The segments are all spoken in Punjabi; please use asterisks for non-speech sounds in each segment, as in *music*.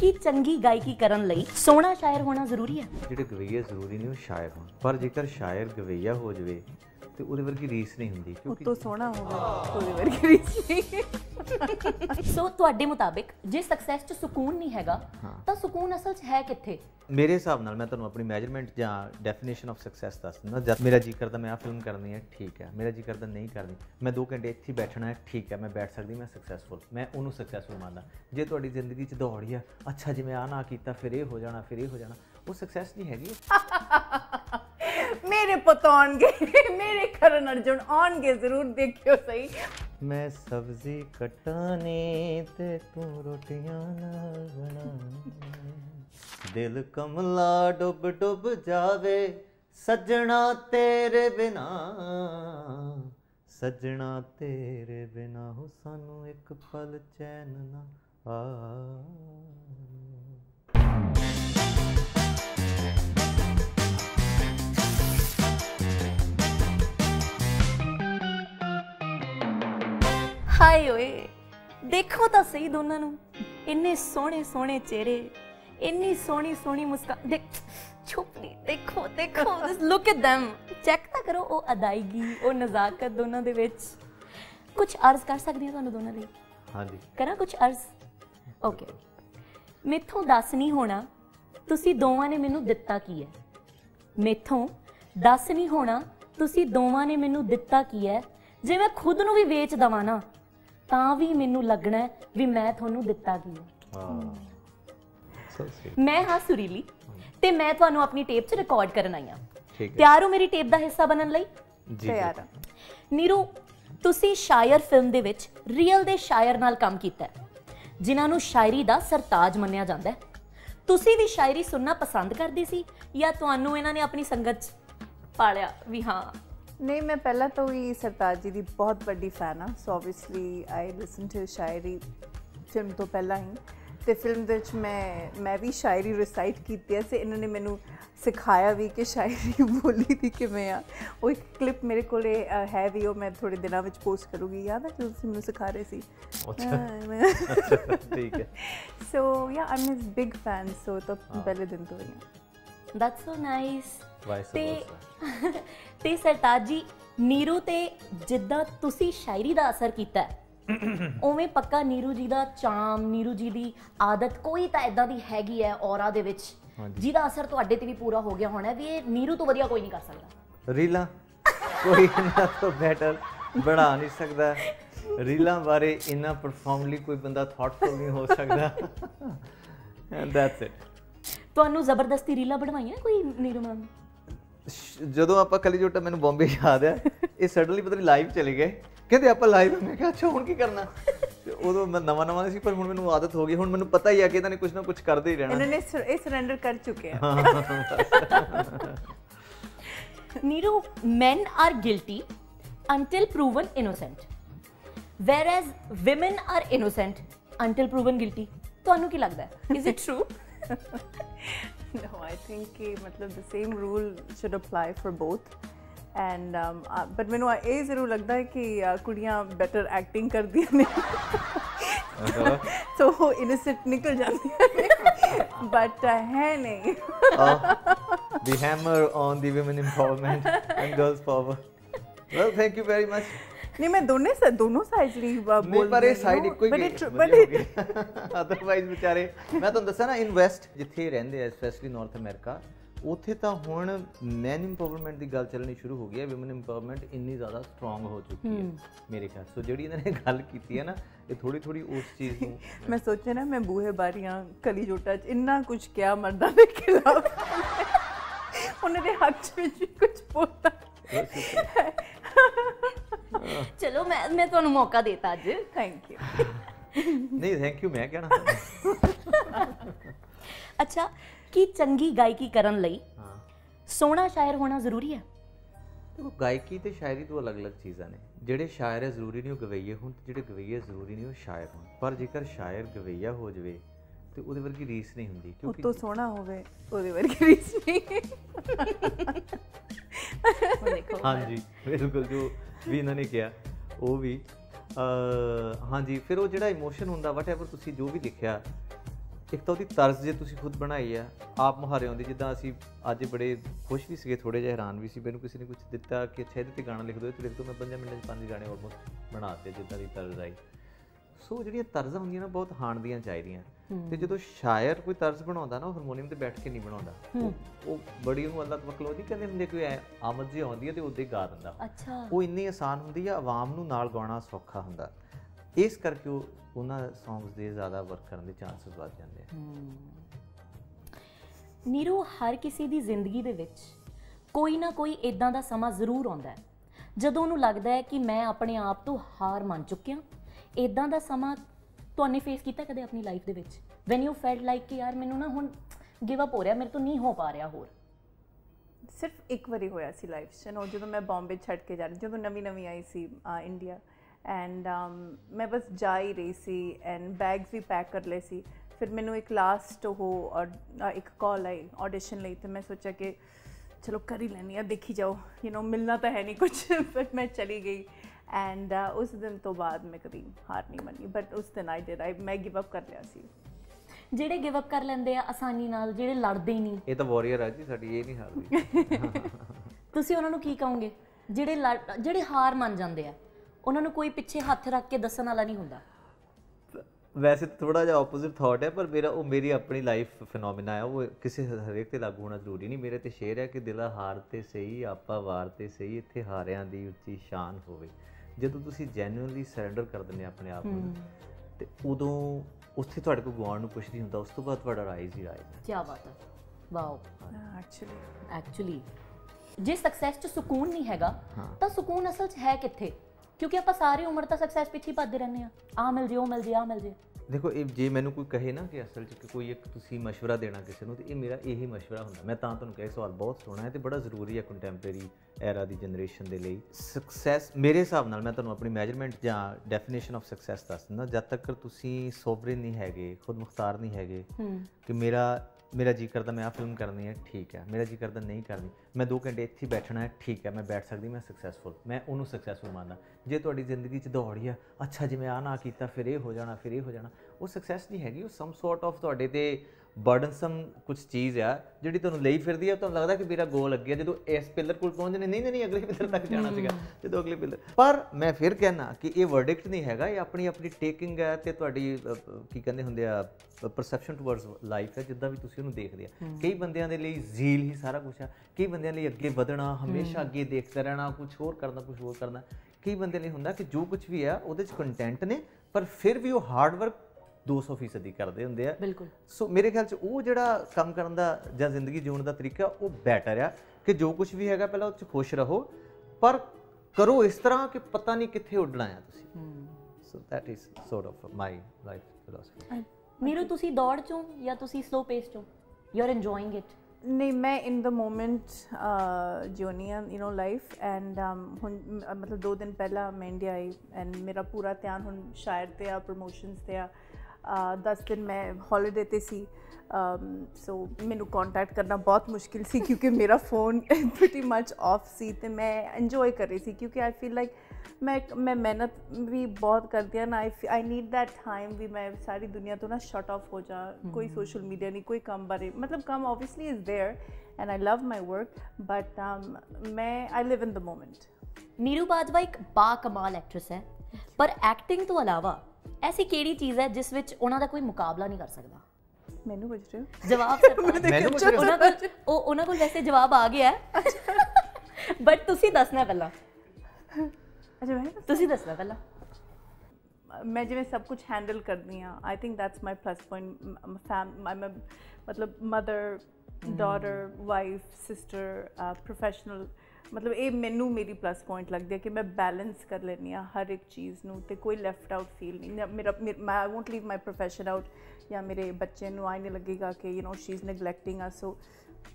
ਕੀ ਚੰਗੀ ਗਾਇਕੀ ਕਰਨ ਲਈ ਸੋਹਣਾ ਸ਼ਾਇਰ ਹੋਣਾ ਜ਼ਰੂਰੀ ਹੈ? ਜਿਹੜੇ ਗਵਈਏ ਜ਼ਰੂਰੀ ਨਹੀਂ ਉਹ ਸ਼ਾਇਰ ਹੋਣ। ਪਰ ਜੇਕਰ ਸ਼ਾਇਰ ਗਵਈਆ ਹੋ ਜਵੇ ਤੇ ਉਹਦੇ ਵਰਗੀ ਰੀਸ ਨਹੀਂ ਹੁੰਦੀ ਕਿਉਂਕਿ ਉਤੋਂ ਸੋਹਣਾ ਹੋਵੇ ਉਹਦੇ ਵਰਗੀ ਰੀਸ ਨਹੀਂ। ਸੋ ਤੁਹਾਡੇ ਮੁਤਾਬਿਕ ਜੇ ਸਕਸੈਸ 'ਚ ਸਕੂਨ ਨਹੀਂ ਹੈਗਾ ਤਾਂ ਸਕੂਨ ਅਸਲ 'ਚ ਹੈ ਕਿੱਥੇ? ਮੇਰੇ ਹਿਸਾਬ ਨਾਲ ਮੈਂ ਤੁਹਾਨੂੰ ਆਪਣੀ ਮੈਜਰਮੈਂਟ ਜਾਂ ਡੈਫੀਨੇਸ਼ਨ ਆਫ ਸਕਸੈਸ ਦੱਸ ਦਿੰਦਾ। ਜਦ ਮੇਰਾ ਜੀ ਕਰਦਾ ਮੈਂ ਆ ਫਿਲਮ ਕਰਨੀ ਹੈ ਠੀਕ ਹੈ। ਮੇਰਾ ਜੀ ਕਰਦਾ ਨਹੀਂ ਕਰਨੀ ਮੈਂ 2 ਘੰਟੇ ਇੱਥੇ ਬੈਠਣਾ ਹੈ ਠੀਕ ਹੈ। ਮੈਂ ਬੈਠ ਸਕਦੀ ਮੈਂ ਸਕਸੈਸਫੁਲ ਮੈਂ ਉਹਨੂੰ ਸਕਸੈਸਫੁਲ ਮੰਨਦਾ। ਜੇ ਤੁਹਾਡੀ ਜ਼ਿੰਦਗੀ 'ਚ ਦੌੜੀ ਆ ਅੱਛਾ ਜਿਵੇਂ ਆ ਨਾ ਕੀਤਾ ਫਿਰ ਇਹ ਹੋ ਜਾਣਾ ਫਿਰ ਇਹ ਹੋ ਜਾਣਾ ਉਹ ਸਕਸੈਸ ਨਹੀਂ ਹੈਗੀ। ਮੇਰੇ ਪੁੱਤ ਆਉਣਗੇ ਮੇਰੇ ਕਰਨ ਅਰਜੁਨ ਆਉਣਗੇ ਜ਼ਰੂਰ ਦੇਖਿਓ ਸਹੀ। ਮੈਂ ਸਬਜ਼ੀ ਕਟਾਨੀ ਤੇ ਤੂੰ ਰੋਟੀਆਂ ਨਾਲ ਬਣਾਉਣੀ ਦਿਲ ਕਮਲਾ ਡੁੱਬ ਡੁੱਬ ਜਾਵੇ, ਸੱਜਣਾ ਤੇਰੇ ਬਿਨਾ। ਸੱਜਣਾ ਤੇਰੇ ਬਿਨਾ ਹੋ ਸਾਨੂੰ ਇੱਕ ਪਲ ਚੈਨ ਨਾ ਆ। ਹਾਏ ਓਏ ਦੇਖੋ ਤਾਂ ਸਹੀ ਦੋਨਾਂ ਨੂੰ। ਇੰਨੇ ਸੋਹਣੇ ਸੋਹਣੇ ਚਿਹਰੇ ਇੰਨੀ ਸੋਹਣੀ ਸੋਹਣੀ ਮੁਸਕਾਨ ਦੇਖ ਚੁੱਪ ਨਹੀਂ ਦੇਖੋ ਦੇਖੋ ਲੁੱਕ ਐਟ them ਚੈੱਕ ਤਾਂ ਕਰੋ ਉਹ ਅਦਾਇਗੀ ਉਹ ਨਜ਼ਾਕਤ ਦੋਨਾਂ ਦੇ ਵਿੱਚ। ਕੁਝ ਅਰਜ਼ ਕਰ ਸਕਦੀ ਹਾਂ ਤੁਹਾਨੂੰ ਦੋਨਾਂ ਲਈ? ਹਾਂਜੀ। ਕਰਾਂ ਕੁਝ ਅਰਜ਼? ਓਕੇ ਮੈਥੋਂ ਦੱਸ ਨਹੀਂ ਹੋਣਾ ਤੁਸੀਂ ਦੋਵਾਂ ਨੇ ਮੈਨੂੰ ਦਿੱਤਾ ਕੀ ਹੈ? ਮੈਥੋਂ ਦੱਸ ਨਹੀਂ ਹੋਣਾ ਤੁਸੀਂ ਦੋਵਾਂ ਨੇ ਮੈਨੂੰ ਦਿੱਤਾ ਕੀ ਹੈ? ਜੇ ਮੈਂ ਖੁਦ ਨੂੰ ਵੀ ਵੇਚ ਦਵਾਂ ਨਾ ਤਾਂ ਵੀ ਮੈਨੂੰ ਲੱਗਣਾ ਵੀ ਮੈਂ ਤੁਹਾਨੂੰ ਦਿੱਤਾ ਕੀ ਹੈ। ਮੈਂ ਹਾਂ ਸੁਰੀਲੀ ਤੇ ਮੈਂ ਤੁਹਾਨੂੰ ਆਪਣੀ ਟੇਪ 'ਚ ਰਿਕਾਰਡ ਕਰਨ ਆਈ ਹਾਂ। ਠੀਕ ਹੈ। ਤਿਆਰ ਹੋ ਮੇਰੀ ਟੇਪ ਦਾ ਹਿੱਸਾ ਬਣਨ ਲਈ? ਜੀ ਤਿਆਰ ਨੀਰੂ ਤੁਸੀਂ ਸ਼ਾਇਰ ਫਿਲਮ ਦੇ ਵਿੱਚ ਰੀਅਲ ਦੇ ਸ਼ਾਇਰ ਨਾਲ ਕੰਮ ਕੀਤਾ ਹੈ ਜਿਨ੍ਹਾਂ ਨੂੰ ਸ਼ਾਇਰੀ ਦਾ ਸਰਤਾਜ ਮੰਨਿਆ ਜਾਂਦਾ ਹੈ। ਤੁਸੀਂ ਵੀ ਸ਼ਾਇਰੀ ਸੁਣਨਾ ਪਸੰਦ ਕਰਦੇ ਸੀ ਜਾਂ ਤੁਹਾਨੂੰ ਇਹਨਾਂ ਨੇ ਆਪਣੀ ਸੰਗਤ 'ਚ ਪਾਲਿਆ ਵੀ ਹਾਂ ਨਹੀਂ ਮੈਂ ਪਹਿਲਾਂ ਤੋਂ ਹੀ ਸਰਤਾਜ ਜੀ ਦੀ ਬਹੁਤ ਵੱਡੀ ਫੈਨ ਆ so obviously I listen to shayari film ਤੋਂ ਪਹਿਲਾਂ ਹੀ। ਤੇ ਫਿਲਮ ਦੇ ਵਿੱਚ ਮੈਂ ਮੈਂ ਵੀ ਸ਼ਾਇਰੀ ਰਿਸਾਈਟ ਕੀਤੀ ਹੈ ਤੇ ਇਹਨਾਂ ਨੇ ਮੈਨੂੰ ਸਿਖਾਇਆ ਵੀ ਕਿ ਸ਼ਾਇਰੀ *laughs* ਬੋਲੀ ਦੀ ਕਿਵੇਂ ਆ। ਉਹ ਇੱਕ ਕਲਿੱਪ ਮੇਰੇ ਕੋਲੇ ਹੈ ਵੀ ਉਹ ਮੈਂ ਥੋੜੇ ਦਿਨਾਂ ਵਿੱਚ ਪੋਸਟ ਕਰੂੰਗੀ। ਯਾਦ ਹੈ ਜਦੋਂ ਤੁਸੀਂ ਮੈਨੂੰ ਸਿਖਾ ਰਹੇ ਸੀ? ਅੱਛਾ। ਠੀਕ ਹੈ। So yeah I'm his big fan so ਤਾਂ ਪਹਿਲੇ ਦਿਨ ਤੋਂ ਹੀ ਹਾਂ। ਦੈਟਸ ਸੋ ਨਾਈਸ ਵਾਈਸ ਤੇ *laughs* ਤੇ ਸਰਤਾਜ ਜੀ ਨੀਰੂ ਤੇ ਜਿੱਦਾਂ ਤੁਸੀਂ ਸ਼ਾਇਰੀ ਦਾ ਅਸਰ ਕੀਤਾ ਹੈ *coughs* ਉਵੇਂ ਪੱਕਾ ਨੀਰੂ ਜੀ ਦਾ ਚਾਮ ਨੀਰੂ ਜੀ ਦੀ ਆਦਤ ਕੋਈ ਤਾਂ ਇਦਾਂ ਦੀ ਹੈਗੀ ਹੈ ਔਰਾ ਦੇ ਵਿੱਚ ਜਿਹਦਾ ਅਸਰ ਤੁਹਾਡੇ ਤੇ ਵੀ ਪੂਰਾ ਹੋ ਗਿਆ ਹੋਣਾ ਵੀ ਇਹ ਨੀਰੂ ਤੋਂ ਵਧੀਆ ਕੋਈ ਨਹੀਂ ਕਰ ਸਕਦਾ। ਰੀਲਾਂ? ਕੋਈ ਇਹਨਾਂ ਤੋਂ ਬੈਟਰ ਬਣਾ ਨਹੀਂ ਸਕਦਾ। ਰੀਲਾਂ ਬਾਰੇ ਇੰਨਾ ਪਰਫਾਰਮਲੀ ਕੋਈ ਬੰਦਾ ਥਾਟਫੁਲ ਨਹੀਂ ਹੋ ਸਕਦਾ। ਐਂਡ ਦੈਟਸ ਇਟ ਤੁਹਾਨੂੰ ਜ਼ਬਰਦਸਤੀ ਰੀਲਾਂ ਬਣਵਾਈਆਂ ਕੋਈ ਨੀਰੂ ਮੈਮ? ਜਦੋਂ ਆਪਾਂ ਕਲੀ ਜੋਟਾ ਮੈਨੂੰ ਬੰਬੇ ਯਾਦ ਹੈ ਇਹ ਸਡਨਲੀ ਪਤਾ ਨਹੀਂ ਲਾਈਵ ਚਲੇ ਗਏ। ਕਹਿੰਦੇ ਆਪਾਂ ਲਾਈਵ ਮੈਂ ਕਿਹਾ ਅੱਛਾ ਹੁਣ ਕੀ ਕਰਨਾ? ਤੇ ਉਦੋਂ ਮੈਂ ਨਵਾਂ ਨਵਾਂ ਸੀ ਪਰ ਹੁਣ ਮੈਨੂੰ ਆਦਤ ਹੋ ਗਈ ਹੁਣ ਮੈਨੂੰ ਪਤਾ ਹੀ ਆ ਕਿ ਇਹਨਾਂ ਨੇ ਕੁਝ ਨਾ ਕੁਝ ਕਰਦੇ ਹੀ ਰਹਿਣਾ। ਇਹਨਾਂ ਨੇ ਇਹ ਸਰੈਂਡਰ ਕਰ ਚੁੱਕੇ ਆ। Neeru men are guilty until proven innocent. Whereas women are innocent until proven guilty. ਤੁਹਾਨੂੰ ਕੀ ਲੱਗਦਾ? ਹੈ is it true? No i think ਕਿ ਮਤਲਬ the same rule should apply for both and um, uh, but ਮੈਨੂੰ ਇਹ ਜ਼ਰੂਰ ਲੱਗਦਾ ਹੈ ਕਿ uh, ਕੁੜੀਆਂ better acting ਕਰਦੀਆਂ ਨੇ ਸੋ ਉਹ innocent ਨਿਕਲ ਜਾਂਦੀਆਂ ਨੇ but uh, ਹੈ ਨਹੀਂ the hammer on the women empowerment and girls power well thank you very much ਨਹੀਂ ਮੈਂ ਦੋਨੇ ਸ ਦੋਨੋਂ ਸਾਈਡਸ ਲਈ uh, ਨਹੀਂ ਬੋਲ ਪਰ ਇਹ ਸਾਈਡ ਇੱਕੋ ਹੀ but ਗਈ it- but it- ਅਦਰਵਾਈਜ਼ ਵਿਚਾਰੇ ਮੈਂ ਤੁਹਾਨੂੰ ਦੱਸਾਂ ਨਾ ਇਨਵੈਸਟ ਜਿੱਥੇ ਰਹਿੰਦੇ ਆ ਸਪੈਸ਼ਲੀ ਨਾਰਥ ਅਮਰੀਕਾ ਉੱਥੇ ਤਾਂ ਹੁਣ ਮੈਨ ਇੰਪਾਵਰਮੈਂਟ ਦੀ ਗੱਲ ਚੱਲਣੀ ਸ਼ੁਰੂ ਹੋ ਗਈ ਹੈ ਔਮਨ ਇੰਪਾਵਰਮੈਂਟ ਇੰਨੀ ਜ਼ਿਆਦਾ ਸਟਰੋਂਗ ਹੋ ਚੁੱਕੀ ਹੈ ਮੇਰੇ ਖਿਆਲ ਸੋ ਜਿਹੜੀ ਇਹਨਾਂ ਨੇ ਗੱਲ ਕੀਤੀ ਹੈ ਨਾ ਇਹ ਥੋੜੀ ਥੋੜੀ ਉਸ ਚੀਜ਼ ਨੂੰ ਮੈਂ ਸੋਚਿਆ ਨਾ ਮੈਂ ਬੂਹੇ ਬਾਰੀਆਂ ਕਲੀ ਜੋਟਾ ਚ ਇੰਨਾ ਕੁਝ ਕਿਹਾ ਮਰਦਾਂ ਦੇ ਖਿਲਾਫ ਉਹਨਾਂ ਦੇ ਹੱਕ ਚ ਵਿੱਚ ਵੀ ਕੁਝ ਬੋਲਤਾ *laughs* ਚਲੋ ਮੈਂ ਮੈਂ ਤੁਹਾਨੂੰ ਮੌਕਾ ਦੇਤਾ ਅੱਜ। ਥੈਂਕ ਯੂ *laughs* ਨਹੀਂ ਥੈਂਕ ਯੂ ਮੈਂ ਕਹਿਣਾ। *laughs* ਅੱਛਾ ਕੀ ਚੰਗੀ ਗਾਇਕੀ ਕਰਨ ਲਈ ਹਾਂ। ਸੋਹਣਾ ਸ਼ਾਇਰ ਹੋਣਾ ਜ਼ਰੂਰੀ ਹੈ? ਦੇਖੋ ਗਾਇਕੀ ਤੇ ਸ਼ਾਇਰੀ ਤੋਂ ਅਲੱਗ-ਅਲੱਗ ਚੀਜ਼ਾਂ ਨੇ। ਜਿਹੜੇ ਸ਼ਾਇਰ ਹੈ ਜ਼ਰੂਰੀ ਨਹੀਂ ਉਹ ਗਵਈਏ ਹੋਣ ਤੇ ਜਿਹੜੇ ਗਵਈਏ ਜ਼ਰੂਰੀ ਨਹੀਂ ਉਹ ਸ਼ਾਇਰ ਹੋਣ। ਪਰ ਜੇਕਰ ਸ਼ਾਇਰ ਗਵਈਆ ਹੋ ਜਵੇ ਤੇ ਉਹਦੇ ਵਰਗੀ ਰੀਸ ਨਹੀਂ ਹੁੰਦੀ ਕਿਉਂਕਿ ਉਤੋਂ ਸੋਹਣਾ ਹੋਵੇ ਉਹਦੇ ਵਰਗੀ ਰੀਸ ਨਹੀਂ। ਦੇਖੋ ਹਾਂਜੀ ਬਿਲਕੁਲ ਜੋ ਵੀ ਇਹਨਾਂ ਨੇ ਕਿਹਾ, ਉਹ ਵੀ। ਹਾਂਜੀ, ਫਿਰ ਉਹ ਜਿਹੜਾ ਇਮੋਸ਼ਨ ਹੁੰਦਾ ਵਟ ਤੁਸੀਂ ਜੋ ਵੀ ਲਿਖਿਆ, ਇੱਕ ਤਾਂ ਉਹਦੀ ਤਰਜ਼ ਜੇ ਤੁਸੀਂ ਖੁਦ ਬਣਾਈ ਆ, ਆਪ ਮੁਹਾਰੇ ਆਉਂਦੀ, ਜਿੱਦਾਂ ਅਸੀਂ ਅੱਜ ਬੜੇ ਖੁਸ਼ ਵੀ ਸੀਗੇ ਥੋੜੇ ਜਿਹਾ ਹੈਰਾਨ ਵੀ ਸੀ, ਮੈਨੂੰ ਕਿਸੇ ਨੇ ਕੁਝ ਦਿੱਤਾ ਕਿ ਅੱਛਾ, ਇਹਦੇ ਤੇ ਗਾਣਾ ਲਿਖ ਦਿਓ, ਤੇ ਲਿਖ ਦਿਓ, ਮੈਂ 5 ਮਿੰਟਾਂ 'ਚ ਪੰਜ ਗਾਣੇ ਆਲਮੋਸਟ ਬਣਾਤੇ ਜਿੱਦਾਂ ਦੀ ਤਰਜ਼ ਆਈ। ਸੋ ਜਿਹੜੀਆਂ ਤਰਜ਼ਾਂ ਹੁੰਦੀਆਂ ਨਾ ਬਹੁਤ ਹਾਣ ਦੀਆਂ ਚਾਹੀਦੀਆਂ। ਤੇ ਜਦੋਂ ਸ਼ਾਇਰ ਕੋਈ ਤਰਜ਼ ਬਣਾਉਂਦਾ ਨਾ ਉਹ ਹਾਰਮੋਨੀਅਮ ਤੇ ਬੈਠ ਕੇ ਨਹੀਂ ਬਣਾਉਂਦਾ। ਉਹ- ਬੜੀ ਉਹਨੂੰ ਅੱਲਾਹ ਤਵਕਲ ਨਹੀਂ ਕਹਿੰਦੇ ਹੁੰਦੇ ਕੋਈ ਆਮਦ ਜੀ ਆਉਂਦੀ ਹੈ ਤੇ ਹੀ ਗਾ ਦਿੰਦਾ। ਉਹ ਇੰਨੀ ਆਸਾਨ ਹੁੰਦੀ ਆ ਆਵਾਮ ਨੂੰ ਨਾਲ ਗਾਉਣਾ ਸੌਖਾ ਹੁੰਦਾ। ਇਸ ਕਰਕੇ ਉਹ ਉਹਨਾਂ ਸੌਂਗਸ ਦੇ ਜ਼ਿਆਦਾ ਵਰਕ ਕਰਨ ਦੇ ਚਾਂਸਸ ਵੱਧ ਜਾਂਦੇ ਆ। ਨੀਰੂ ਹਰ ਕਿਸੇ ਦੀ ਜ਼ਿੰਦਗੀ ਦੇ ਵਿੱਚ ਕੋਈ ਨਾ ਕੋਈ ਇਦਾਂ ਦਾ ਸਮਾਂ ਜ਼ਰੂਰ ਆਉਂਦਾ ਹੈ। ਜਦੋਂ ਉਹਨੂੰ ਲੱਗਦਾ ਹੈ ਕਿ ਮੈਂ ਆਪਣੇ ਆਪ ਤੋਂ ਹਾਰ ਮੰਨ ਚੁੱਕਿਆ ਇਦਾਂ ਦਾ ਸਮਾਂ ਤੁਹਾਨੂੰ ਫੇਸ ਕੀਤਾ ਕਦੇ ਆਪਣੀ ਲਾਈਫ ਦੇ ਵਿੱਚ? ਵੈਨ ਯੂ ਫੈਲਟ ਲਾਈਕ ਕਿ ਯਾਰ ਮੈਨੂੰ ਨਾ ਹੁਣ ਗਿਵ ਅਪ ਹੋ ਰਿਹਾ, ਮੇਰੇ ਤੋਂ ਨਹੀਂ ਹੋ ਪਾ ਰਿਹਾ ਹੋਰ। ਸਿਰਫ ਇੱਕ ਵਾਰੀ ਹੋਇਆ ਸੀ ਲਾਈਫ 'ਚ ਨੋ ਜਦੋਂ ਮੈਂ ਬੰਬੇ ਛੱਡ ਕੇ ਜਾ ਰਹੀ, ਜਦੋਂ ਨਵੀਂ ਨਵੀਂ ਆਈ ਸੀ ਇੰਡੀਆ ਐਂਡ um, ਮੈਂ ਬਸ ਜਾ ਹੀ ਰਹੀ ਸੀ ਐਂਡ ਬੈਗਸ ਵੀ ਪੈਕ ਕਰ ਲਏ ਸੀ। ਫਿਰ ਮੈਨੂੰ ਇੱਕ ਲਾਸਟ ਉਹ ਔਰ ਇੱਕ ਕਾਲ ਆਈ ਆਡੀਸ਼ਨ ਲਈ ਤੇ ਮੈਂ ਸੋਚਿਆ ਕਿ ਚਲੋ ਕਰ ਹੀ ਲੈਣੀ ਆ ਦੇਖੀ ਜਾਓ ਯੂ نو ਮਿਲਣਾ ਤਾਂ ਹੈ ਨਹੀਂ ਕੁਝ *laughs* ਫਿਰ ਮੈਂ ਚਲੀ ਗਈ। ਐਂਡ ਉਸ ਦਿਨ ਤੋਂ ਬਾਅਦ ਮੈਂ ਕਦੀ ਹਾਰ ਨਹੀਂ ਮੰਨੀ ਬਟ ਉਸ ਦਿਨ ਆਈ ਡਿਡ ਆਈ ਮੈਂ ਗਿਵ ਅਪ ਕਰ ਲਿਆ ਸੀ ਜਿਹੜੇ ਗਿਵ ਅਪ ਕਰ ਲੈਂਦੇ ਆ ਆਸਾਨੀ ਨਾਲ ਜਿਹੜੇ ਲੜਦੇ ਹੀ ਨਹੀਂ ਇਹ ਤਾਂ ਵਾਰੀਅਰ ਆ ਜੀ ਸਾਡੀ ਇਹ ਨਹੀਂ ਹਾਰਦੀ ਤੁਸੀਂ ਉਹਨਾਂ ਨੂੰ ਕੀ ਕਹੋਗੇ ਜਿਹੜੇ ਜਿਹੜੇ ਹਾਰ ਮੰਨ ਜਾਂਦੇ ਆ ਉਹਨਾਂ ਨੂੰ ਕੋਈ ਪਿੱਛੇ ਹੱਥ ਰੱਖ ਕੇ ਦੱਸਣ ਵਾਲਾ ਨਹੀਂ ਹੁੰਦਾ ਵੈਸੇ ਥੋੜਾ ਜਿਹਾ ਆਪੋਜ਼ਿਟ ਥਾਟ ਹੈ ਪਰ ਮੇਰਾ ਉਹ ਮੇਰੀ ਆਪਣੀ ਲਾਈਫ ਫੀਨੋਮੀਨਾ ਹੈ ਉਹ ਕਿਸੇ ਹਰੇਕ ਤੇ ਲਾਗੂ ਹੋਣਾ ਜ਼ਰੂਰੀ ਨਹੀਂ ਮੇਰੇ ਤੇ ਸ਼ੇਰ ਹੈ ਕਿ ਦਿਲਾ ਹਾਰ ਤੇ ਸਹੀ ਆਪਾ ਵਾਰ ਤੇ ਸਹੀ ਇੱਥੇ ਹਾਰਿਆਂ ਦੀ ਉੱਚੀ ਸ਼ਾਨ ਹੋਵੇ ਜਦੋਂ ਤੁਸੀਂ ਜੈਨੂਇਨਲੀ ਸਰੈਂਡਰ ਕਰ ਦਿੰਦੇ ਆ ਆਪਣੇ ਆਪ ਨੂੰ ਤੇ ਉਦੋਂ ਉੱਥੇ ਤੁਹਾਡੇ ਕੋਲ ਗਵਾਉਣ ਨੂੰ ਕੁਝ ਨਹੀਂ ਹੁੰਦਾ ਉਸ ਤੋਂ ਬਾਅਦ ਤੁਹਾਡਾ ਰਾਈਜ਼ ਹੀ ਰਾਈਜ਼ ਹੈ। ਕੀ ਬਾਤ ਹੈ। ਵਾਓ। ਐਕਚੁਅਲੀ ਐਕਚੁਅਲੀ ਜੇ ਸਕਸੈਸ 'ਚ ਸਕੂਨ ਨਹੀਂ ਹੈਗਾ। ਤਾਂ ਸਕੂਨ ਅਸਲ 'ਚ ਹੈ ਕਿੱਥੇ? ਕਿਉਂਕਿ ਆਪਾਂ ਸਾਰੀ ਉਮਰ ਤਾਂ ਸਕਸੈਸ ਪਿੱਛੇ ਭੱਜਦੇ ਰਹਿੰਦੇ ਆ ਆ ਮਿਲ ਜੇ ਉਹ ਮਿਲ ਜੇ ਆ ਮਿਲ ਜੇ। ਦੇਖੋ ਇਹ ਜੇ ਮੈਨੂੰ ਕੋਈ ਕਹੇ ਨਾ ਕਿ ਅਸਲ 'ਚ ਕਿ ਕੋਈ ਇੱਕ ਤੁਸੀਂ ਮਸ਼ਵਰਾ ਦੇਣਾ ਕਿਸੇ ਨੂੰ ਤੇ ਇਹ ਮੇਰਾ ਇਹੀ ਮਸ਼ਵਰਾ ਹੁੰਦਾ। ਮੈਂ ਤਾਂ ਤੁਹਾਨੂੰ ਕਿਹਾ ਸਵਾਲ ਬਹੁਤ ਸੋਹਣਾ ਹੈ ਤੇ ਬੜਾ ਜ਼ਰੂਰੀ ਹੈ ਕੰਟੈਂਪਰੇਰੀ ਐਰਾ ਦੀ ਜਨਰੇਸ਼ਨ ਦੇ ਲਈ। ਸਕਸੈਸ ਮੇਰੇ ਹਿਸਾਬ ਨਾਲ ਮੈਂ ਤੁਹਾਨੂੰ ਆਪਣੀ ਮੈਜਰਮੈਂਟ ਜਾਂ ਡੈਫੀਨੇਸ਼ਨ ਆਫ ਸਕਸੈਸ ਦੱਸ ਦਿੰਦਾ ਜਦ ਤੱਕ ਤੁਸੀਂ ਸੋਵਰਨ ਨਹੀਂ ਹੈਗੇ ਖੁਦ ਮੁਖਤਾਰ ਨਹੀਂ ਹੈਗੇ ਕਿ ਮੇਰਾ ਮੇਰਾ ਜੀ ਕਰਦਾ, ਮੈਂ ਆ ਫਿਲਮ ਕਰਨੀ ਹੈ, ਠੀਕ ਹੈ। ਮੇਰਾ ਜੀ ਕਰਦਾ, ਨਹੀਂ ਕਰਨੀ। ਮੈਂ 2 ਘੰਟੇ ਇੱਥੇ ਬੈਠਣਾ ਹੈ, ਠੀਕ ਹੈ। ਮੈਂ ਬੈਠ ਸਕਦੀ, ਮੈਂ ਸਕਸੈਸਫੁਲ ਮੈਂ ਉਹਨੂੰ ਸਕਸੈਸਫੁਲ ਮੰਨਦਾ। ਜੇ ਤੁਹਾਡੀ ਜ਼ਿੰਦਗੀ 'ਚ ਦੌੜੀ ਆ, ਅੱਛਾ, ਜੇ ਮੈਂ ਆ ਨਾ ਕੀਤਾ, ਫਿਰ ਇਹ ਹੋ ਜਾਣਾ, ਫਿਰ ਇਹ ਹੋ ਜਾਣਾ। ਉਹ ਸਕਸੈਸ ਨਹੀਂ ਹੈਗੀ, ਉਹ ਸਮ ਸੌਰਟ ਆਫ ਤੁਹਾਡੇ ਤੇ ਬਰਡਨਸਮ ਕੁਝ ਚੀਜ਼ ਆ ਜਿਹੜੀ ਤੁਹਾਨੂੰ ਲਈ ਫਿਰਦੀ ਆ ਤੁਹਾਨੂੰ ਲੱਗਦਾ ਕਿ ਮੇਰਾ ਗੋਲ ਅੱਗੇ ਆ ਜਦੋਂ ਇਸ ਪਿਲਰ ਕੋਲ ਪਹੁੰਚਣੇ ਨਹੀਂ ਨਹੀਂ ਨਹੀਂ ਅਗਲੇ ਪਿਲਰ ਤੱਕ ਜਾਣਾ ਸੀਗਾ ਜਦੋਂ ਅਗਲੇ ਪਿਲਰ ਪਰ ਮੈਂ ਫਿਰ ਕਹਿਣਾ ਕਿ ਇਹ ਵਰਡਿਕਟ ਨਹੀਂ ਹੈਗਾ ਇਹ ਆਪਣੀ ਆਪਣੀ ਟੇਕਿੰਗ ਹੈ ਤੇ ਤੁਹਾਡੀ ਕੀ ਕਹਿੰਦੇ ਹੁੰਦੇ ਆ ਪਰਸੈਪਸ਼ਨ ਟੁਵਰਡਸ ਲਾਈਫ ਹੈ ਜਿੱਦਾਂ ਵੀ ਤੁਸੀਂ ਉਹਨੂੰ ਦੇਖਦੇ ਆ। ਕਈ ਬੰਦਿਆਂ ਦੇ ਲਈ ਜ਼ੀਲ ਹੀ ਸਾਰਾ ਕੁਝ ਆ ਕਈ ਬੰਦਿਆਂ ਲਈ ਅੱਗੇ ਵਧਣਾ ਹਮੇਸ਼ਾ ਅੱਗੇ ਦੇਖਦਾ ਰਹਿਣਾ ਕੁਝ ਹੋਰ ਕਰਨਾ ਕੁਝ ਹੋਰ ਕਰਨਾ। ਕਈ ਬੰਦੇ ਲਈ ਹੁੰਦਾ ਕਿ ਜੋ ਕੁਝ ਵੀ ਆ ਉਹਦੇ ਚ ਕੰਟੈਂਟ ਨੇ ਪਰ ਫਿਰ ਵੀ ਉਹ ਹਾਰਡ ਵਰਕ 200% ਹੀ ਕਰਦੇ ਹੁੰਦੇ ਆ। ਬਿਲਕੁਲ। ਸੋ ਮੇਰੇ ਖਿਆਲ ਚ ਉਹ ਜਿਹੜਾ ਕੰਮ ਕਰਨ ਦਾ ਜਾਂ ਜ਼ਿੰਦਗੀ ਜਿਉਣ ਦਾ ਤਰੀਕਾ ਉਹ ਬੈਟਰ ਆ ਕਿ ਜੋ ਕੁਝ ਵੀ ਹੈਗਾ ਪਹਿਲਾਂ ਉਹ ਚ ਖੁਸ਼ ਰਹੋ। ਪਰ ਕਰੋ ਇਸ ਤਰ੍ਹਾਂ ਕਿ ਪਤਾ ਨਹੀਂ ਕਿੱਥੇ ਉੱਡਣਾ ਆ ਤੁਸੀਂ। So that is sort of my life philosophy Neeru ਤੁਸੀਂ ਦੌੜ ਚੋਂ ਜਾਂ ਤੁਸੀਂ ਸਲੋ ਪੇਸ ਚੋਂ? ਯੂ ਆਰ ਇੰਜੋਇੰਗ ਇਟ ਨਹੀਂ ਮੈਂ ਇਨ ਦ ਮੋਮੈਂਟ ਜਿਉਣੀ ਆ ਯੂ نو ਲਾਈਫ ਐਂਡ ਹੁਣ ਮ- ਮਤਲਬ ਦੋ ਦਿਨ ਪਹਿਲਾਂ ਮੈਂ ਇੰਡੀਆ ਆਈ ਐਂਡ ਮੇਰਾ ਪੂਰਾ ਧਿਆਨ ਹੁਣ ਸ਼ਾਇਰ ਤੇ ਆ ਪ੍ਰੋਮੋਸ਼ਨਸ ਤੇ ਆ। दस दिन मैं हॉलीडे ते सी सो मैनू कॉन्टैक्ट करना बहुत मुश्किल से क्योंकि मेरा फ़ोन प्रटी मच ऑफ़ सी तो मैं इंजॉय कर रही थी क्योंकि आई फील लाइक मैं मैं मेहनत भी बहुत करती हूँ ना I I need that time भी मैं सारी दुनिया तो ना शट ऑफ़ हो जा mm -hmm. कोई सोशल मीडिया नहीं कोई कम बारे मतलब कम obviously is there and I love my work but मैं I live in the moment Neeru Bajwa एक बा कमाल एक्ट्रेस है पर एक्टिंग तो अलावा ਐਸੀ ਕਿਹੜੀ ਚੀਜ਼ ਹੈ ਜਿਸ ਵਿੱਚ ਉਹਨਾਂ ਦਾ ਕੋਈ ਮੁਕਾਬਲਾ ਨਹੀਂ ਕਰ ਸਕਦਾ? ਮੈਨੂੰ ਪੁੱਛ ਰਹੇ ਹੋ? ਜਵਾਬ ਸਰਤਾਜ ਮੈਨੂੰ ਪੁੱਛ ਰਹੇ ਹੋ? ਉਹਨਾਂ ਕੋਲ ਉਹ ਉਹਨਾਂ ਕੋਲ ਵੈਸੇ ਜਵਾਬ ਆ ਗਿਆ। ਬਟ ਤੁਸੀਂ ਦੱਸਣਾ ਪਹਿਲਾਂ। ਅੱਛਾ ਮੈਂ ਤੁਸੀਂ ਦੱਸਣਾ ਪਹਿਲਾਂ। ਮੈਂ ਜਿਵੇਂ ਸਭ ਕੁਝ ਹੈਂਡਲ ਕਰਦੀ ਆ I think that's my plus point fam ਮੈਂ ਮਤਲਬ mother daughter wife sister professional ਮਤਲਬ ਇਹ ਮੈਨੂੰ ਮੇਰੀ ਪਲੱਸ ਪੁਆਇੰਟ ਲੱਗਦੀ ਹੈ ਕਿ ਮੈਂ ਬੈਲੈਂਸ ਕਰ ਲੈਂਦੀ ਆ ਹਰ ਇੱਕ ਚੀਜ਼ ਨੂੰ ਤੇ ਕੋਈ ਲੈਫਟ ਆਊਟ ਫੀਲ ਨਹੀਂ। ਮੇਰਾ ਮੈਂ I won't leave my profession out ਜਾਂ ਮੇਰੇ ਬੱਚੇ ਨੂੰ ਆਈ ਨਹੀਂ ਲੱਗੇਗਾ ਕਿ you know she is neglecting us so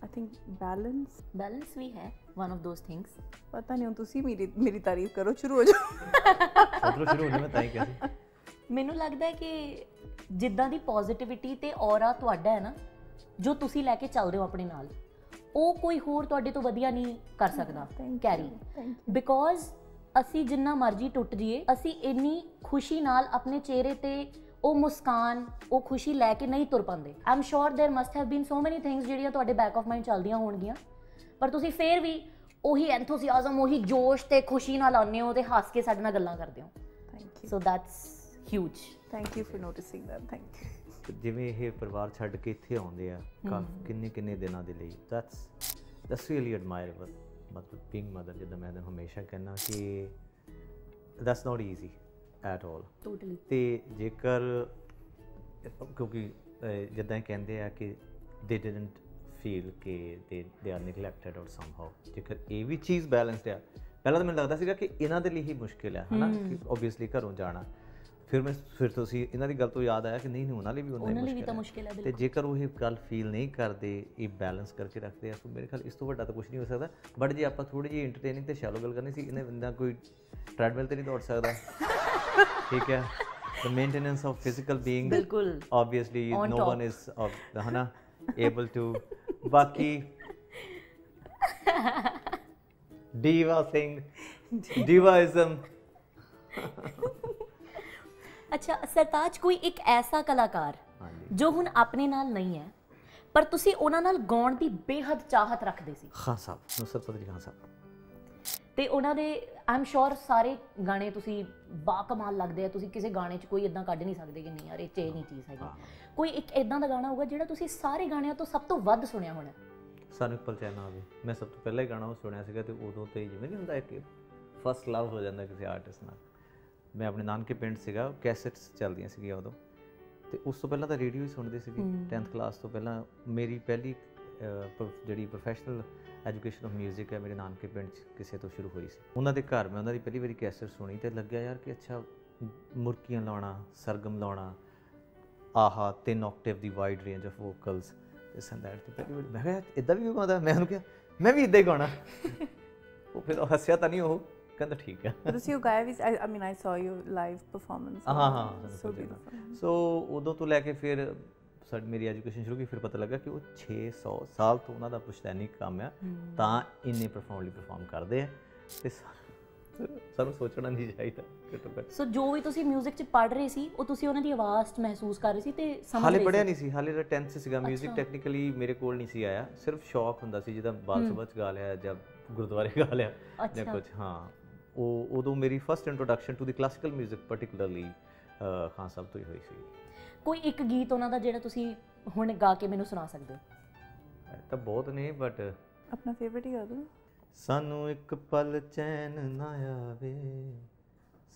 I think balance balance ਵੀ ਹੈ ਵਨ ਆਫ ਦੋਸ ਥਿੰਗਸ ਪਤਾ ਨਹੀਂ ਹੁਣ ਤੁਸੀਂ ਮੇਰੀ ਮੇਰੀ ਤਾਰੀਫ ਕਰੋ ਸ਼ੁਰੂ ਹੋ ਜਾਓ। ਉਧਰੋਂ ਸ਼ੁਰੂ ਹੋਣੀ ਮੈਂ ਤਾਂ ਹੀ ਕਿਹਾ ਸੀ। ਮੈਨੂੰ ਲੱਗਦਾ ਹੈ ਕਿ ਜਿੱਦਾਂ ਦੀ ਪੋਜ਼ਿਟਿਵਿਟੀ ਤੇ ਔਰਾ ਤੁਹਾਡਾ ਹੈ ਨਾ ਜੋ ਤੁਸੀਂ ਲੈ ਕੇ ਚੱਲਦੇ ਹੋ ਆਪਣੇ ਨਾਲ ਉਹ ਕੋਈ ਹੋਰ ਤੁਹਾਡੇ ਤੋਂ ਵਧੀਆ ਨਹੀਂ ਕਰ ਸਕਦਾ। ਕੈਰੀ ਬਿਕੋਜ਼ ਅਸੀਂ ਜਿੰਨਾ ਮਰਜ਼ੀ ਟੁੱਟ ਜਾਈਏ ਅਸੀਂ ਇੰਨੀ ਖੁਸ਼ੀ ਨਾਲ ਆਪਣੇ ਚਿਹਰੇ ਤੇ ਉਹ ਮੁਸਕਾਨ ਉਹ ਖੁਸ਼ੀ ਲੈ ਕੇ ਨਹੀਂ ਤੁਰ ਪਾਉਂਦੇ। I'm sure there must have been so many things ਜਿਹੜੀਆਂ ਤੁਹਾਡੇ ਬੈਕ ਆਫ ਮਾਈਂਡ ਚੱਲਦੀਆਂ ਹੋਣਗੀਆਂ। ਪਰ ਤੁਸੀਂ ਫੇਰ ਵੀ ਉਹੀ ਐਂਥੂਸੀਆਜ਼ਮ ਉਹੀ ਜੋਸ਼ ਤੇ ਖੁਸ਼ੀ ਨਾਲ ਆਉਂਦੇ ਹੋ ਤੇ ਹੱਸ ਕੇ ਸਾਡੇ ਨਾਲ ਗੱਲਾਂ ਕਰਦੇ ਹੋ। Thank you so that's huge thank you for noticing that thank you ਜਿਵੇਂ ਇਹ ਪਰਿਵਾਰ ਛੱਡ ਕੇ ਇੱਥੇ ਆਉਂਦੇ ਆ ਕਾਫੀ ਕਿੰਨੇ ਕਿੰਨੇ ਦਿਨਾਂ ਦੇ ਲਈ। ਦੈਟਸ ਦੈਟਸ ਰੀਅਲੀ ਐਡਮਾਇਰੇਬਲ ਮਤਲਬ ਬੀਇੰਗ ਮਦਰ ਜਿੱਦਾਂ ਮੈਂ ਤਾਂ ਹਮੇਸ਼ਾ ਕਹਿੰਦਾ ਕਿ that's not easy at all totally ਤੇ ਜੇਕਰ ਕਿਉਂਕਿ ਜਿੱਦਾਂ ਇਹ ਕਹਿੰਦੇ ਆ ਕਿ ਦੇ ਡਿਡਨਟ ਫੀਲ ਕਿ ਦੇ ਦੇ ਆਰ ਨੈਗਲੈਕਟਡ অর ਸਮਹਾਉ ਜੇਕਰ ਇਹ ਵੀ ਚੀਜ਼ ਬੈਲੈਂਸਡ ਆ ਪਹਿਲਾਂ ਤਾਂ ਮੈਨੂੰ ਲੱਗਦਾ ਸੀਗਾ ਕਿ ਇਹਨਾਂ ਦੇ ਲਈ ਹੀ ਮੁਸ਼ਕਿਲ ਹੈ ਹਨਾ? ਕਿ ਆਬਵੀਅਸਲੀ ਘਰੋਂ ਜਾਣਾ। ਫਿਰ ਮੈਂ ਫਿਰ ਤੁਸੀਂ ਇਹਨਾਂ ਦੀ ਗੱਲ ਤੋਂ ਯਾਦ ਆਇਆ ਕਿ ਨਹੀਂ ਨਹੀਂ ਉਹਨਾਂ ਲਈ ਵੀ ਉਹਨਾਂ ਲਈ ਵੀ ਤਾਂ ਮੁਸ਼ਕਿਲ ਹੈ ਤੇ ਜੇਕਰ ਉਹ ਇਹ ਗੱਲ ਫੀਲ ਨਹੀਂ ਕਰਦੇ ਇਹ ਬੈਲੈਂਸ ਕਰਕੇ ਰੱਖਦੇ ਆ ਤਾਂ ਮੇਰੇ ਖਿਆਲ ਇਸ ਤੋਂ ਵੱਡਾ ਤਾਂ ਕੁਝ ਨਹੀਂ ਹੋ ਸਕਦਾ। ਬਟ ਜੇ ਆਪਾਂ ਥੋੜੀ ਜਿਹੀ ਐਂਟਰਟੇਨਿੰਗ ਤੇ ਸ਼ੈਲੋ ਗੱਲ ਕਰਨੀ ਸੀ ਇਹਨੇ ਬੰਦਾ ਕੋਈ ਟ੍ਰੈਡਮਿਲ ਤੇ ਨਹੀਂ ਦੌੜ ਸਕਦਾ। *laughs* ਠੀਕ ਹੈ? The maintenance of physical being ਬਿਲਕੁਲ। obviously On no top. one is of hana able to ਬਾਕੀ *laughs* diva thing divaism *laughs* ਅੱਛਾ ਸਰਤਾਜ ਕੋਈ ਇੱਕ ਐਸਾ ਕਲਾਕਾਰ ਜੋ ਹੁਣ ਆਪਣੇ ਨਾਲ ਨਹੀਂ ਹੈ ਪਰ ਤੁਸੀਂ ਉਹਨਾਂ ਨਾਲ ਗਾਉਣ ਦੀ ਬੇਹੱਦ ਚਾਹਤ ਰੱਖਦੇ ਸੀ। ਖਾਨ ਸਾਹਿਬ ਨੁਸਰਤ ਫਤਿਹ ਖਾਨ ਸਾਹਿਬ। ਤੇ ਉਹਨਾਂ ਦੇ ਆਮ ਸ਼ੋਰ ਸਾਰੇ ਗਾਣੇ ਤੁਸੀਂ ਬਾ ਕਮਾਲ ਲੱਗਦੇ ਆ ਤੁਸੀਂ ਕਿਸੇ ਗਾਣੇ 'ਚ ਕੋਈ ਇਦਾਂ ਕੱਢ ਨਹੀਂ ਸਕਦੇ ਕਿ ਨਹੀਂ ਯਾਰ ਇਹ 'ਚ ਨਹੀਂ ਚੀਜ਼ ਹੈਗੀ। ਕੋਈ ਇੱਕ ਇਦਾਂ ਦਾ ਗਾਣਾ ਹੋਊਗਾ ਜਿਹੜਾ ਤੁਸੀਂ ਸਾਰੇ ਗਾਣਿਆਂ ਤੋਂ ਸਭ ਤੋਂ ਵੱਧ ਸੁਣਿਆ ਹੋਣਾ। ਸਾਨੂੰ ਇੱਕ ਪਲ ਚੈਨ ਆਵੇ ਮੈਂ ਸਭ ਤੋਂ ਪਹਿਲਾਂ ਹੀ ਗਾਣਾ ਉਹ ਸੁਣਿਆ ਸੀਗਾ ਤੇ ਉਦੋਂ ਤੇ ਜਿਵੇਂ ਨਹੀਂ ਹੁੰਦਾ ਕਿ ਫਸਟ ਲਵ ਹੋ ਜਾਂਦਾ ਕਿਸੇ ਆਰਟਿਸਟ ਨਾਲ। ਮੈਂ ਆਪਣੇ ਨਾਨਕੇ ਪਿੰਡ ਸੀਗਾ ਕੈਸੇਟਸ ਚੱਲਦੀਆਂ ਸੀਗੀਆਂ ਉਦੋਂ। ਤੇ ਉਸ ਤੋਂ ਪਹਿਲਾਂ ਤਾਂ ਰੇਡੀਓ ਹੀ ਸੁਣਦੇ ਸੀਗੇ। 10th ਕਲਾਸ ਤੋਂ ਪਹਿਲਾਂ ਮੇਰੀ ਪਹਿਲੀ ਜਿਹੜੀ ਪ੍ਰੋਫੈਸ਼ਨਲ ਐਜੂਕੇਸ਼ਨ ਆਫ 뮤직 ਹੈ ਮੇਰੇ ਨਾਨਕੇ ਪਿੰਡ 'ਚ ਕਿਸੇ ਤੋਂ ਸ਼ੁਰੂ ਹੋਈ ਸੀ। ਉਹਨਾਂ ਦੇ ਘਰ ਮੈਂ ਉਹਨਾਂ ਦੀ ਪਹਿਲੀ ਵਾਰੀ ਕੈਸੇਟ ਸੁਣੀ ਤੇ ਲੱਗਿਆ ਯਾਰ ਕਿ ਅੱਛਾ ਮੁਰਕੀਆਂ ਲਾਉਣਾ ਸਰਗਮ ਲਾਉਣਾ ਆਹਾ ਤਿੰਨ ਆਕਟੇਵ ਦੀ ਵਾਈਡ ਰੇਂਜ ਆਫ ਵੋਕਲਸ ਇਸ ਐਂਡ ਦੈਟ ਤੇ ਪਹਿਲੀ ਵਾਰੀ ਮੈਂ ਕਿਹਾ ਇਦਾਂ ਵੀ ਗਾਉਂਦਾ? ਮੈਂ ਉਹਨੂੰ ਕਿਹਾ ਮੈਂ ਵੀ ਇਦਾਂ ਹੀ ਗਾਉਣਾ। *laughs* ਉਹ ਫਿਰ ਹੱਸਿਆ ਤਾਂ ਨਹੀਂ ਉਹ। ਕਹਿੰਦਾ ਠੀਕ ਹੈ ਤੁਸੀਂ ਉਹ ਗਾਇਆ ਵੀ I mean I saw your live performance ਹਾਂ ਹਾਂ so beautiful ਸੋ ਉਦੋਂ ਤੋਂ ਲੈ ਕੇ ਫਿਰ ਸਾਡੀ ਮੇਰੀ ਐਜੂਕੇਸ਼ਨ ਸ਼ੁਰੂ ਕੀ ਫਿਰ ਪਤਾ ਲੱਗਾ ਕਿ ਉਹ 600 ਸਾਲ ਤੋਂ ਉਹਨਾਂ ਦਾ ਪੁਸ਼ਤੈਨੀ ਕੰਮ ਆ ਤਾਂ ਇੰਨੇ ਪਰਫਾਰਮਲੀ ਪਰਫਾਰਮ ਕਰਦੇ ਆ ਤੇ ਸਾ- ਸਾਨੂੰ ਸੋਚਣਾ ਨਹੀਂ ਚਾਹੀਦਾ ਘੱਟੋ ਘੱਟ ਸੋ ਜੋ ਵੀ ਤੁਸੀਂ 뮤직 'ਚ ਪੜ ਰਹੇ ਸੀ ਉਹ ਤੁਸੀਂ ਉਹਨਾਂ ਦੀ ਆਵਾਜ਼ 'ਚ ਮਹਿਸੂਸ ਕਰ ਰਹੇ ਸੀ ਤੇ ਸਮਝ ਹਾਲੇ ਰਹੇ ਪੜਿਆ ਸੀ ਨਹੀਂ ਸੀ ਹਾਲੇ ਤਾਂ 10th ਸੀਗਾ 뮤직 ਟੈਕਨੀਕਲੀ ਮੇਰੇ ਕੋਲ ਨਹੀਂ ਸੀ ਆਇਆ ਸਿਰਫ ਸ਼ੌਕ ਹੁੰਦਾ ਸੀ ਜਿੱਦਾਂ ਬਾਲ ਸਭਾ ਚ ਗਾ ਲਿਆ ਜਾਂ ਗੁਰਦੁਆਰੇ ਗਾ ਲਿਆ ਜਾਂ ਅੱਛਾ। ਕੁਝ ਹਾਂ ਉਹ ਉਦੋਂ ਮੇਰੀ first introduction to the classical 뮤직 particularly Khan Sahib ਤੋਂ ਹੀ ਹੋਈ ਸੀ। ਕੋਈ ਇੱਕ ਗੀਤ ਉਹਨਾਂ ਦਾ ਜਿਹੜਾ ਤੁਸੀਂ ਹੁਣ ਗਾ ਕੇ ਮੈਨੂੰ ਸੁਣਾ ਸਕਦੇ ਹੋ? ਤਾਂ ਬਹੁਤ ਨੇ ਬਟ ਆਪਣਾ ਫੇਵਰਿਟ ਹੀ ਗਾ ਦਿਓ ਸਾਨੂੰ ਇੱਕ ਪਲ ਚੈਨ ਨਾ ਆਵੇ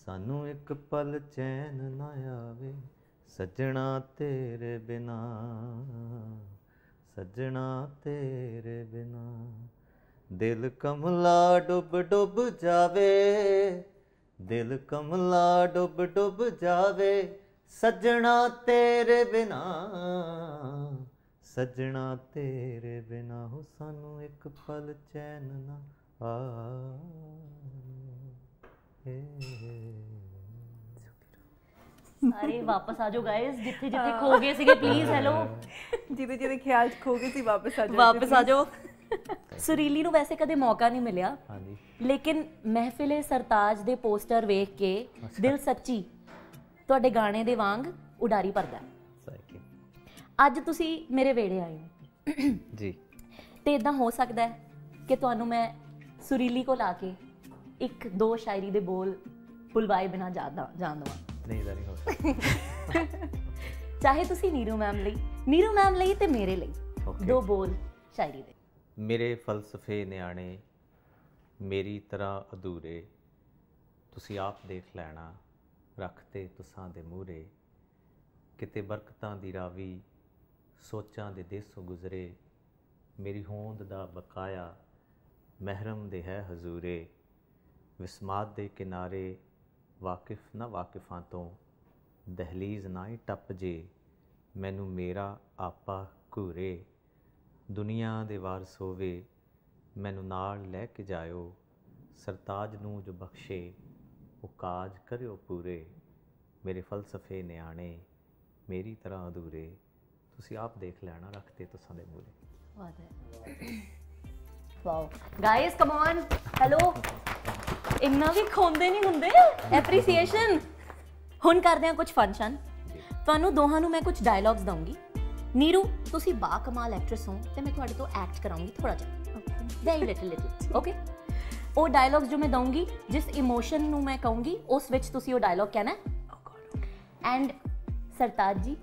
ਸਾਨੂੰ ਇੱਕ ਪਲ ਚੈਨ ਨਾ ਆਵੇ ਸੱਜਣਾ ਤੇਰੇ ਬਿਨਾ ਸੱਜਣਾ ਤੇਰੇ ਬਿਨਾ। ਦਿਲ ਕਮਲਾ ਡੁੱਬ ਡੁੱਬ ਜਾਵੇ ਦਿਲ ਕਮਲਾ ਡੁੱਬ ਡੁੱਬ ਜਾਵੇ ਸੱਜਣਾ ਤੇਰੇ ਬਿਨਾ ਸੱਜਣਾ ਤੇਰੇ ਬਿਨਾ ਹੋ ਸਾਨੂੰ ਇੱਕ ਪਲ ਚੈਨ ਨਾ ਆਵੇ ਸਾਰੇ ਵਾਪਸ ਆ ਜਾਓ ਗਾਇਸ ਜਿੱਥੇ ਜਿੱਥੇ ਖੋ ਗਏ ਸੀਗੇ ਪਲੀਜ਼ ਹੈਲੋ ਜਿਹਦੇ ਜਿਹਦੇ ਖਿਆਲ ਚ ਖੋ ਗਏ ਸੀ ਵਾਪਸ ਆ ਜਾਓ ਵਾਪਸ ਆ ਜਾਓ। ਸੁਰੀਲੀ ਨੂੰ ਵੈਸੇ ਕਦੇ ਮੌਕਾ ਨਹੀਂ ਮਿਲਿਆ। ਹਾਂਜੀ। ਲੇਕਿਨ ਮਹਿਫਿਲੇ ਸਰਤਾਜ ਦੇ ਪੋਸਟਰ ਵੇਖ ਕੇ ਦਿਲ ਸੱਚੀ ਤੁਹਾਡੇ ਗਾਣੇ ਦੇ ਵਾਂਗ ਉਡਾਰੀ ਭਰਦਾ। ਅੱਜ ਤੁਸੀਂ ਮੇਰੇ ਵੇੜੇ ਆਏ ਹੋ। *coughs* ਜੀ। ਤੇ ਇਦਾਂ ਹੋ ਸਕਦਾ ਹੈ ਕਿ ਤੁਹਾਨੂੰ ਮੈਂ ਸੁਰੀਲੀ ਕੋਲ ਆ ਕੇ ਇੱਕ ਦੋ ਸ਼ਾਇਰੀ ਦੇ ਬੋਲ ਬੁਲਵਾਏ ਬਿਨਾ ਜਾਦਾ ਜਾਣ ਦਵਾਂ। ਨਹੀਂ ਦਾ ਨਹੀਂ ਹੋ ਸਕਦਾ। ਚਾਹੇ ਤੁਸੀਂ ਨੀਰੂ ਮੈਮ ਲਈ ਨੀਰੂ ਮੈਮ ਲਈ ਤੇ ਮੇਰੇ ਲਈ. ਦੋ ਬੋਲ ਸ਼ਾਇਰੀ ਦੇ। ਮੇਰੇ ਫਲਸਫੇ ਨਿਆਣੇ, ਮੇਰੀ ਤਰ੍ਹਾਂ ਅਧੂਰੇ, ਤੁਸੀਂ ਆਪ ਦੇਖ ਲੈਣਾ ਰੱਖਤੇ ਤੁਸਾਂ ਦੇ ਮੂਹਰੇ। ਕਿਤੇ ਬਰਕਤਾਂ ਦੀ ਰਾਵੀ, ਸੋਚਾਂ ਦੇ ਦੇਸੋਂ ਗੁਜ਼ਰੇ। ਮੇਰੀ ਹੋਂਦ ਦਾ ਬਕਾਇਆ, ਮਹਿਰਮ ਦੇ ਹੈ ਹਜ਼ੂਰੇ। ਵਿਸਮਾਤ ਦੇ ਕਿਨਾਰੇ, ਵਾਕਿਫ ਨਾ ਵਾਕਿਫਾਂ ਤੋਂ, ਦਹਲੀਜ਼ ਨਾ ਹੀ ਟੱਪ ਜੇ। ਮੈਨੂੰ ਮੇਰਾ ਆਪਾ ਘੂਰੇ। ਦੁਨੀਆ ਦੇ ਵਾਰਸ ਹੋਵੇ ਮੈਨੂੰ ਨਾਲ ਲੈ ਕੇ ਜਾਇਓ। ਸਰਤਾਜ ਨੂੰ ਜੋ ਬਖਸ਼ੇ ਉਹ ਕਾਜ ਕਰਿਓ ਪੂਰੇ। ਮੇਰੇ ਫਲਸਫੇ ਨਿਆਣੇ ਮੇਰੀ ਤਰ੍ਹਾਂ ਅਧੂਰੇ। ਤੁਸੀਂ ਆਪ ਦੇਖ ਲੈਣਾ ਰੱਖਤੇ ਤੁਸਾਂ ਦੇ ਮੂਰੇ wow guys come on hello ਇੰਨਾ ਵੀ ਖੋਂਦੇ ਨਹੀਂ ਹੁੰਦੇ? ਐਪਰੀਸੀਏਸ਼ਨ ਹੁਣ ਕਰਦੇ ਹਾਂ ਕੁਝ ਫੰਕਸ਼ਨ ਤੁਹਾਨੂੰ ਦੋਹਾਂ ਨੂੰ ਮੈਂ ਕੁਝ ਡਾਇਲੌਗਸ ਦਵਾਂਗੀ ਨੀਰੂ ਤੁਸੀਂ ਬਾ ਕਮਾਲ ਐਕਟਰੈਸ ਹੋ ਤੇ ਮੈਂ ਤੁਹਾਡੇ ਤੋਂ ਐਕਟ ਕਰਾਉਂਗੀ ਥੋੜਾ ਜਿਹਾ। ਵੈਰੀ ਲਿਟਲ ਲਿਟਲ ਓਕੇ ਉਹ ਡਾਇਲੌਗਸ ਜੋ ਮੈਂ ਦਵਾਂਗੀ ਜਿਸ ਇਮੋਸ਼ਨ ਨੂੰ ਮੈਂ ਕਹੂੰਗੀ ਉਸ ਵਿੱਚ ਤੁਸੀਂ ਉਹ ਡਾਇਲੌਗ ਕਹਿਣਾ ਐਂਡ ਸਰਤਾਜ ਜੀ।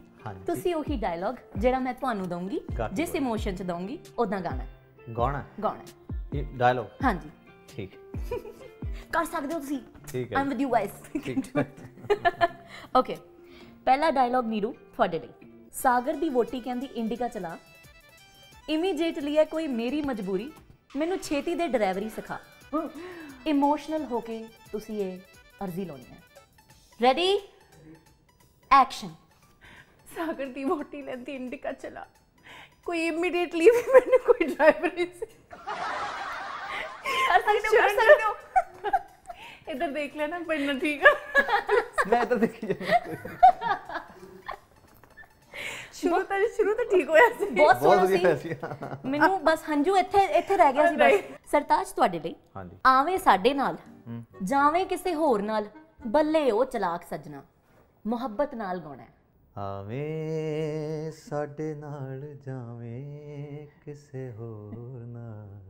ਤੁਸੀਂ ਉਹੀ ਡਾਇਲੌਗ ਜਿਹੜਾ ਮੈਂ ਤੁਹਾਨੂੰ ਦਵਾਂਗੀ ਕਾਫੀ ਜਿਸ ਇਮੋਸ਼ਨ ਚ ਦਵਾਂਗੀ ਉਦਾਂ ਗਾਣਾ। ਗਾਣਾ ਗਾਣਾ। ਇਹ ਡਾਇਲੋਗ ਹਾਂਜੀ। ਠੀਕ ਕਰ ਸਕਦੇ ਹੋ ਤੁਸੀਂ? ਠੀਕ ਹੈ। ਆਮ ਵਿਦ ਯੂ ਗਾਇਸ ਠੀਕ ਓਕੇ ਪਹਿਲਾ ਡਾਇਲੌਗ ਨੀਰੂ ਤੁਹਾਡੇ ਲਈ। ਸਾਗਰ ਦੀ ਵੋਟੀ ਕਹਿੰਦੀ ਇੰਡੀਕਾ ਚਲਾ। ਇਮੀਡੀਏਟਲੀ ਹੈ ਕੋਈ ਮੇਰੀ ਮਜਬੂਰੀ ਮੈਨੂੰ ਛੇਤੀ ਦੇ ਡਰਾਈਵਰੀ ਸਿਖਾ। ਇਮੋਸ਼ਨਲ ਹੋ ਕੇ ਤੁਸੀਂ ਇਹ ਅਰਜ਼ੀ ਲਾਉਣੀ ਹੈ। ਰੈਡੀ ਐਕਸ਼ਨ ਸਾਗਰ ਦੀ ਵੋਟੀ ਲੈਂਦੀ ਇੰਡੀਕਾ ਚਲਾ। ਕੋਈ ਇਮੀਡੀਏਟਲੀ ਵੀ ਮੈਨੂੰ ਕੋਈ ਡਰਾਈਵਰ ਕਰ ਸਕਦੇ ਹੋ ਕਰ ਸਕਦੇ ਹੋ। ਇਧਰ ਦੇਖ ਲੈਣਾ ਪੜਨਾ ਠੀਕ ਆ। ਮੈਂ ਤਾਂ ਦੇਖੀ ਜਾਂਦਾ। ਸ਼ੁਰੂ ਤਾਂ ਸ਼ੁਰੂ ਤਾਂ ਠੀਕ ਹੋਇਆ ਸੀ। ਬਹੁਤ ਸੋਹਣਾ ਵਧੀਆ ਸੀ। ਮੈਨੂੰ ਬਸ ਹੰਝੂ ਇੱਥੇ ਇੱਥੇ ਰਹਿ ਗਿਆ ਸੀ. ਬਸ। ਸਰਤਾਜ ਤੁਹਾਡੇ ਲਈ? ਹਾਂਜੀ। ਆਵੇਂ ਸਾਡੇ ਨਾਲ ਜਾਵੇਂ ਕਿਸੇ ਹੋਰ ਨਾਲ ਬੱਲੇ ਉਹ ਚਲਾਕ ਸੱਜਣਾ ਮੁਹੱਬਤ ਨਾਲ ਗਾਉਣਾ ਆਵੇਂ ਸਾਡੇ ਨਾਲ ਜਾਵੇਂ ਕਿਸੇ ਹੋਰ ਨਾਲ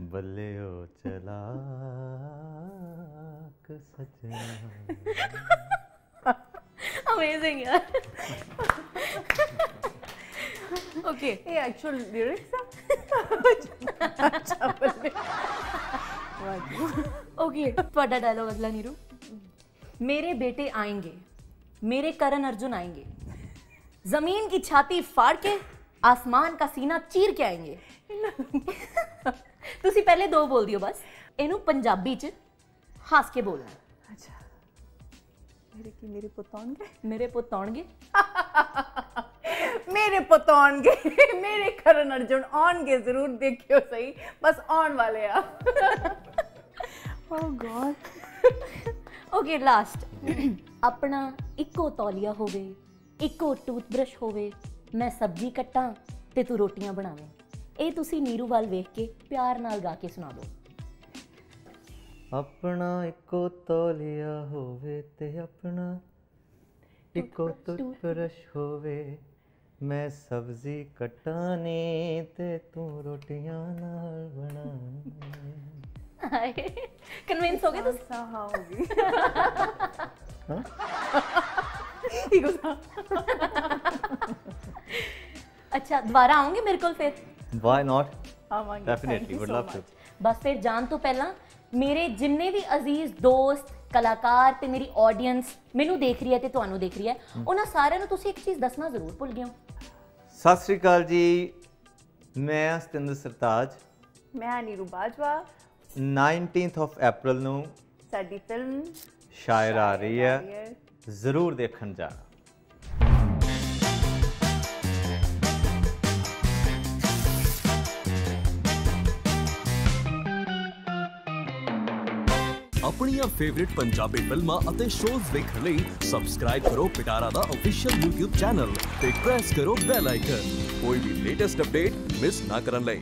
ਬੱਲੇ ਉਹ ਚਲਾਕ ਸੱਜਣਾ। *laughs* ਅਮੇਜ਼ਿੰਗ ਯਾਰ *laughs* ਓਕੇ ਇਹ ਐਕਚੁਅਲ ਲਿਰਿਕਸ ਆ ਅੱਛਾ ਬੱਲੇ ਵਾਹ ओके ਤੁਹਾਡਾ डायलॉग अगला नीरू मेरे बेटे आएंगे मेरे करण अर्जुन आएंगे जमीन की छाती फाड़ के आसमान का सीना चीर के आएंगे *laughs* ਤੁਸੀਂ ਪਹਿਲੇ ਦੋ ਬੋਲ ਦਿਓ ਬਸ ਇਹਨੂੰ ਪੰਜਾਬੀ ਚ ਹੱਸ ਕੇ ਬੋਲਣਾ ਅੱਛਾ ਮੇਰੇ ਕੀ ਮੇਰੇ ਪੁੱਤ ਆਉਣਗੇ ਮੇਰੇ ਪੁੱਤ ਆਉਣਗੇ ਮੇਰੇ ਪੁੱਤ ਆਉਣਗੇ ਮੇਰੇ ਕਰਨ ਅਰਜੁਨ ਆਉਣਗੇ ਜ਼ਰੂਰ ਦੇਖਿਓ ਸਹੀ ਬਸ ਆਉਣ ਵਾਲੇ ਆ ਓ ਗॉड ਓਕੇ ਲਾਸਟ ਆਪਣਾ ਇੱਕੋ ਤੌਲੀਆ ਹੋਵੇ ਇੱਕੋ ਟੂਥਬ੍ਰਸ਼ ਹੋਵੇ ਮੈਂ ਸਬਜ਼ੀ ਕੱਟਾਂ ਤੇ ਤੂੰ ਰੋਟੀਆਂ ਬਣਾਵੇਂ ਇਹ ਤੁਸੀਂ ਨੀਰੂ ਵੱਲ ਵੇਖ ਕੇ ਪਿਆਰ ਨਾਲ ਗਾ ਕੇ ਸੁਣਾ ਦਿਓ ਆਪਣਾ ਇੱਕੋ ਤੋਲੀਆ ਹੋਵੇ ਤੇ ਆਪਣਾ ਇੱਕੋ ਟੁੱਟਰਸ਼ ਹੋਵੇ ਮੈਂ ਸਬਜ਼ੀ ਕਟਾਨੀ ਤੇ ਤੂੰ ਰੋਟੀਆਂ ਨਾਲ ਬਣਾਵੇਂ ਕਨਵਿੰਸ ਹੋ ਗਏ ਤੁਸੀਂ ਸਾ ਹਾਂ ਹੋ ਗਈ ਠੀਕ ਹੋ ਗਿਆ ਅੱਛਾ ਦੁਬਾਰਾ ਆਉਂਗੇ ਮੇਰੇ ਕੋਲ ਫਿਰ ਵਾਈ ਨਾਟ ਆਵਾਂਗੇ ਡੈਫੀਨਿਟਲੀ ਵੁੱਡ ਲਵ ਟੂ ਬਸ ਫਿਰ ਜਾਣ ਤੋਂ ਪਹਿਲਾਂ ਮੇਰੇ ਜਿੰਨੇ ਵੀ ਅਜ਼ੀਜ਼ ਦੋਸਤ ਕਲਾਕਾਰ ਤੇ ਮੇਰੀ ਆਡੀਅנס ਮੈਨੂੰ ਦੇਖ ਰਹੀ ਹੈ ਤੇ ਤੁਹਾਨੂੰ ਦੇਖ ਰਹੀ ਹੈ ਉਹਨਾਂ ਸਾਰਿਆਂ ਨੂੰ ਤੁਸੀਂ ਇੱਕ ਚੀਜ਼ ਦੱਸਣਾ ਜ਼ਰੂਰ ਭੁੱਲ ਗਏ ਹੋ। ਸਤਿ ਸ੍ਰੀ ਅਕਾਲ ਜੀ। ਮੈਂ ਸਤਿੰਦਰ ਸਰਤਾਜ। ਮੈਂ Neeru Bajwa. 19th of April ਨੂੰ ਸਾਡੀ ਫਿਲਮ ਸ਼ਾਇਰ ਆ ਰਹੀ ਹੈ। ਜ਼ਰੂਰ ਦੇਖਣ ਜਾਣਾ। ਆਪਣੀਆਂ ਫੇਵਰਿਟ ਪੰਜਾਬੀ ਫਿਲਮਾਂ ਅਤੇ ਸ਼ੋਜ਼ ਵੇਖਣ ਲਈ ਸਬਸਕ੍ਰਾਈਬ ਕਰੋ ਪਿਟਾਰਾ ਦਾ ਅਫੀਸ਼ੀਅਲ YouTube ਚੈਨਲ ਤੇ ਪ੍ਰੈਸ ਕਰੋ ਬੈਲ ਆਈਕਨ ਕੋਈ ਵੀ ਲੇਟੈਸਟ ਅਪਡੇਟ ਮਿਸ ਨਾ ਕਰਨ ਲਈ।